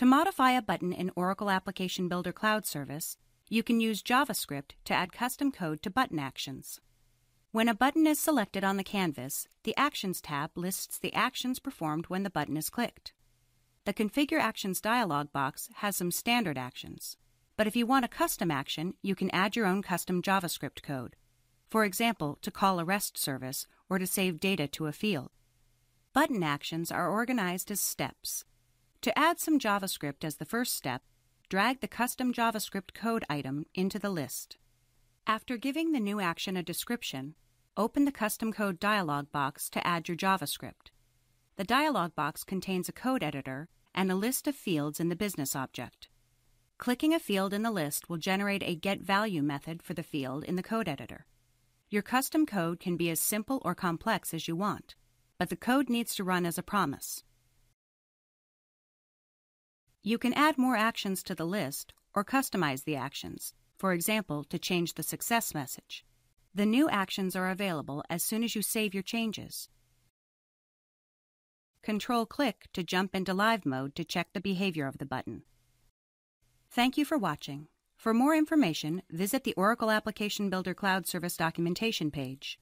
To modify a button in Oracle Application Builder Cloud Service, you can use JavaScript to add custom code to button actions. When a button is selected on the canvas, the Actions tab lists the actions performed when the button is clicked. The Configure Actions dialog box has some standard actions. But if you want a custom action, you can add your own custom JavaScript code. For example, to call a REST service or to save data to a field. Button actions are organized as steps. To add some JavaScript as the first step, drag the custom JavaScript code item into the list. After giving the new action a description, open the Custom Code dialog box to add your JavaScript. The dialog box contains a code editor and a list of fields in the business object. Clicking a field in the list will generate a getValue method for the field in the code editor. Your custom code can be as simple or complex as you want, but the code needs to run as a promise. You can add more actions to the list or customize the actions for example, to change the success message. The new actions are available as soon as you save your changes. Control click to jump into live mode to check the behavior of the button. Thank you for watching. For more information, visit the Oracle Application Builder Cloud Service documentation page.